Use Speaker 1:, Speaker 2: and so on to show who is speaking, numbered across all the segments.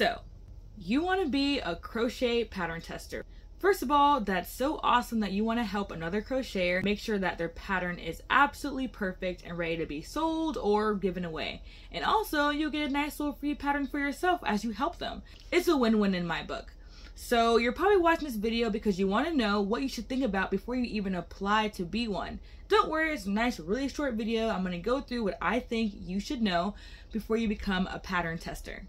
Speaker 1: So, you want to be a crochet pattern tester. First of all, that's so awesome that you want to help another crocheter make sure that their pattern is absolutely perfect and ready to be sold or given away. And also, you'll get a nice little free pattern for yourself as you help them. It's a win-win in my book. So you're probably watching this video because you want to know what you should think about before you even apply to be one. Don't worry, it's a nice, really short video. I'm going to go through what I think you should know before you become a pattern tester.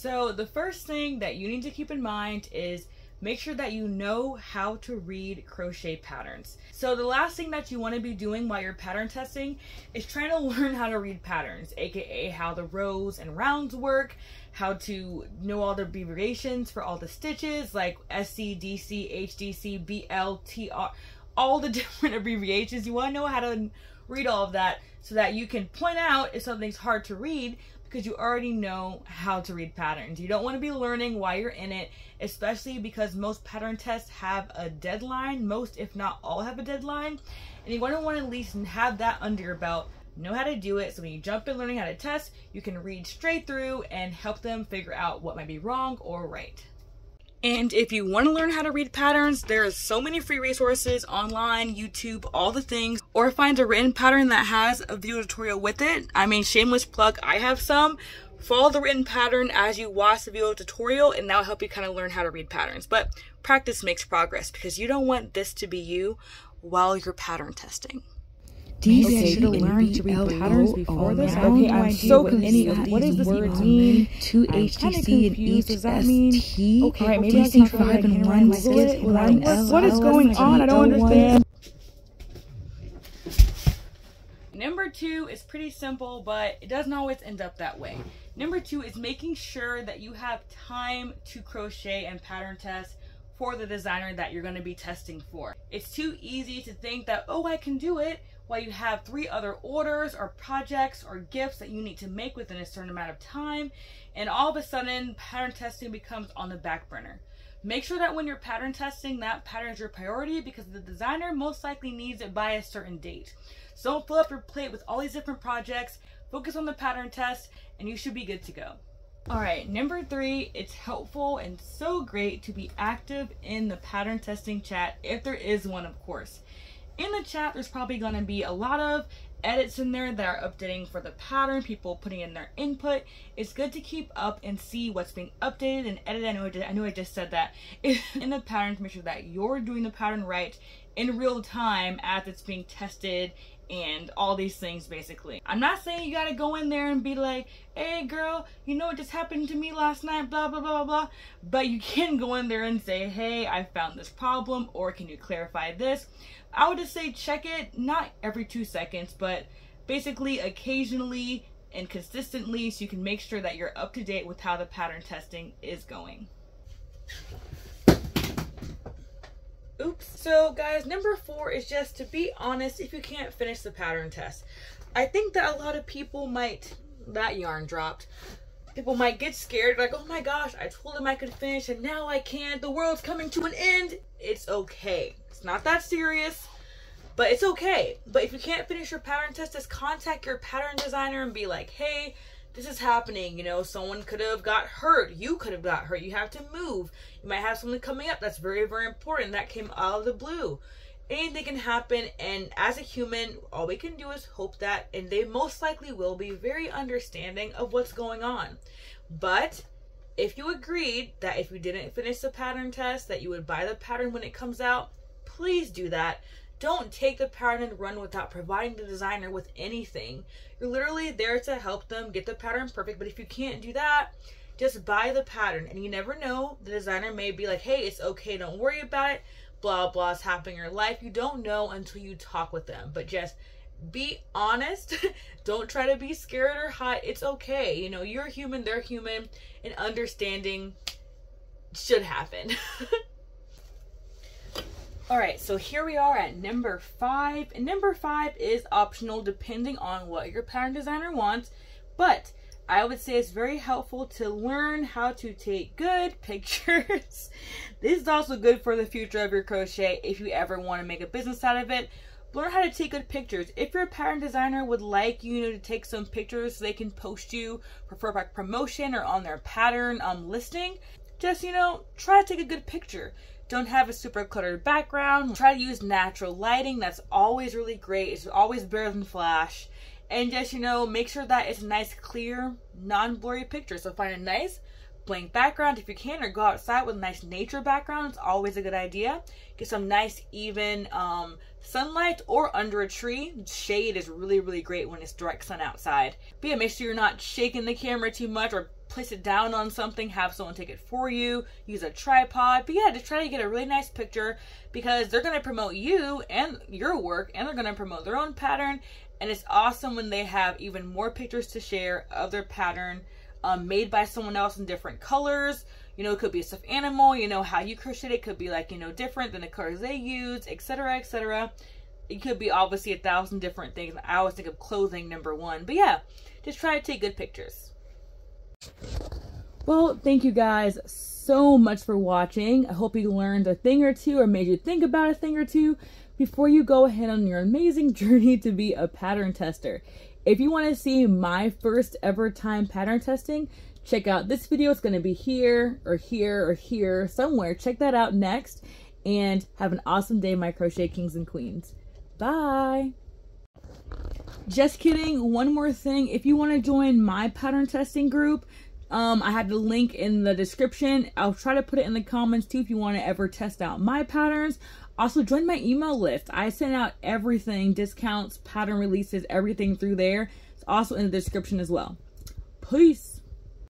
Speaker 1: So the first thing that you need to keep in mind is make sure that you know how to read crochet patterns. So the last thing that you want to be doing while you're pattern testing is trying to learn how to read patterns, aka how the rows and rounds work, how to know all the abbreviations for all the stitches like SC, DC, HDC, BL, TR, all the different abbreviations. You want to know how to read all of that so that you can point out if something's hard to read because you already know how to read patterns. You don't want to be learning while you're in it, especially because most pattern tests have a deadline. Most, if not all, have a deadline. And you want to want to at least have that under your belt, know how to do it. So when you jump in learning how to test, you can read straight through and help them figure out what might be wrong or right. And if you want to learn how to read patterns, there's so many free resources online, YouTube, all the things, or find a written pattern that has a video tutorial with it. I mean, shameless plug, I have some. Follow the written pattern as you watch the video tutorial and that'll help you kind of learn how to read patterns. But practice makes progress because you don't want this to be you while you're pattern testing.
Speaker 2: These okay, should have learned to read patterns before this. Okay, I'm so confused. What does this even mean? Two HDC and each ST. Okay, right, maybe DC five and one skit
Speaker 1: What is going on? I don't understand. Number two is pretty simple, but it doesn't always end up that way. Number two is making sure that you have time to crochet and pattern test for the designer that you're going to be testing for. It's too easy to think that, oh, I can do it while you have three other orders or projects or gifts that you need to make within a certain amount of time, and all of a sudden pattern testing becomes on the back burner. Make sure that when you're pattern testing, that pattern is your priority because the designer most likely needs it by a certain date. So don't fill up your plate with all these different projects, focus on the pattern test, and you should be good to go. Alright, number three, it's helpful and so great to be active in the pattern testing chat, if there is one, of course in the chat, there's probably going to be a lot of edits in there that are updating for the pattern, people putting in their input. It's good to keep up and see what's being updated and edited. I know I, did, I know I just said that in the pattern to make sure that you're doing the pattern right in real time as it's being tested and all these things basically. I'm not saying you gotta go in there and be like, hey girl, you know what just happened to me last night, blah blah blah blah But you can go in there and say, hey, I found this problem, or can you clarify this? I would just say check it, not every two seconds, but basically occasionally and consistently so you can make sure that you're up to date with how the pattern testing is going. Oops. So guys, number four is just to be honest if you can't finish the pattern test. I think that a lot of people might, that yarn dropped, people might get scared like, oh my gosh, I told them I could finish and now I can't. The world's coming to an end. It's okay. It's not that serious, but it's okay. But if you can't finish your pattern test, just contact your pattern designer and be like, hey, this is happening. You know, someone could have got hurt. You could have got hurt. You have to move. You might have something coming up that's very, very important that came out of the blue. Anything can happen, and as a human, all we can do is hope that, and they most likely will be very understanding of what's going on. But if you agreed that if you didn't finish the pattern test, that you would buy the pattern when it comes out, please do that don't take the pattern and run without providing the designer with anything. You're literally there to help them get the pattern perfect, but if you can't do that, just buy the pattern. And you never know, the designer may be like, hey, it's okay, don't worry about it, blah, blah is happening in your life. You don't know until you talk with them, but just be honest. don't try to be scared or hide. It's okay. You know, you're human, they're human, and understanding should happen. All right, so here we are at number five. And number five is optional depending on what your pattern designer wants. But I would say it's very helpful to learn how to take good pictures. this is also good for the future of your crochet if you ever want to make a business out of it. learn how to take good pictures. If your pattern designer would like you know to take some pictures so they can post you for promotion or on their pattern um, listing, just you know try to take a good picture. Don't have a super cluttered background. Try to use natural lighting. That's always really great. It's always better than flash. And just you know make sure that it's a nice, clear, non-blurry picture. So find a nice blank background if you can, or go outside with a nice nature background. It's always a good idea. Get some nice, even um, sunlight or under a tree. Shade is really, really great when it's direct sun outside. But yeah, make sure you're not shaking the camera too much or place it down on something, have someone take it for you, use a tripod. But yeah, just try to get a really nice picture because they're going to promote you and your work and they're going to promote their own pattern. And it's awesome when they have even more pictures to share of their pattern um, made by someone else in different colors. You know, it could be a stuffed animal, you know, how you crocheted it could be like, you know, different than the colors they use, etc., etc. It could be obviously a thousand different things. I always think of clothing number one. But yeah, just try to take good pictures. Well, thank you guys so much for watching. I hope you learned a thing or two or made you think about a thing or two before you go ahead on your amazing journey to be a pattern tester. If you want to see my first ever time pattern testing, check out this video. It's going to be here or here or here somewhere. Check that out next and have an awesome day, my crochet kings and queens. Bye. Just kidding. One more thing. If you want to join my pattern testing group, um, I have the link in the description. I'll try to put it in the comments too if you want to ever test out my patterns. Also, join my email list. I send out everything, discounts, pattern releases, everything through there. It's also in the description as well. Peace.